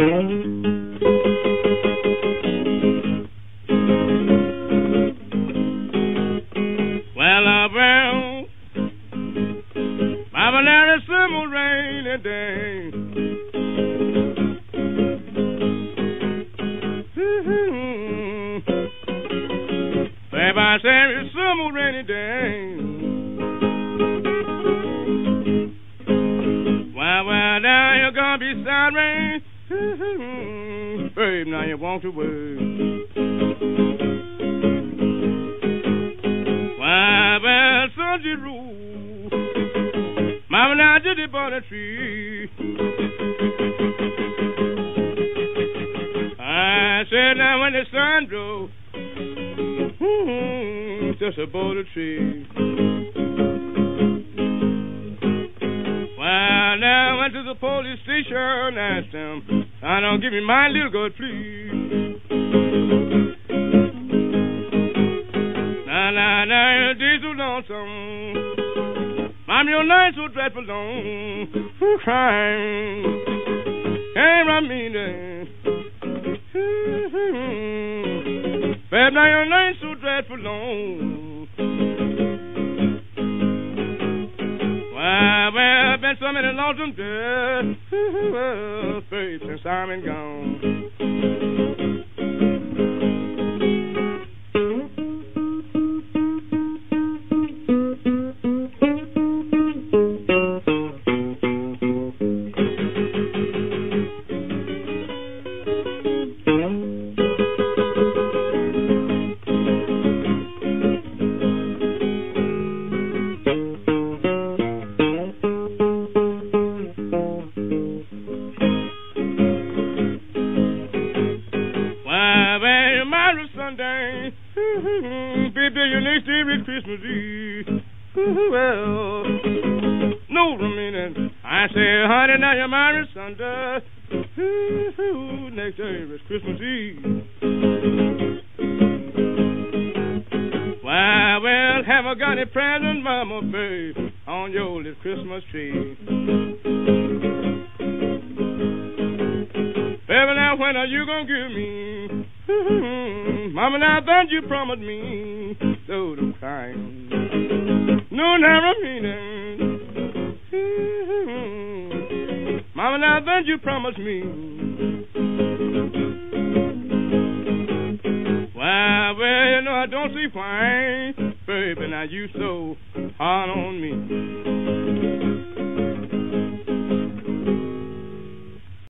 Well, uh, well, Mama, there is some rainy day. Baby, I say it's some rainy day. Well, well, now you're gonna be sad rain. Babe, now you want to wait. Well, Sunday rule. Mama, now did it on a tree. I said, now when the sun drove, just above the tree. Went to the police station, and asked them, I don't give me my little girl, please. Now, now, now, days so lonesome. Mom, your nights so dreadful long. Ooh, crying. Can't run me there. Babe, now your nights so dreadful long. So many lonesome. Well, since I'm been gone. Sunday. Baby, your next day is Christmas Eve. Well, no, I mean. I say, honey, now you marry Sunday. Next day is Christmas Eve. Why, well, have I got a present, mama, babe, on your little Christmas tree? Baby, now when are you gonna give me? Mama, now that you promised me, so I'm crying. No, never mean it. Mama, now that you promised me. Well, well, you know I don't see why, baby. Now you so hard on me.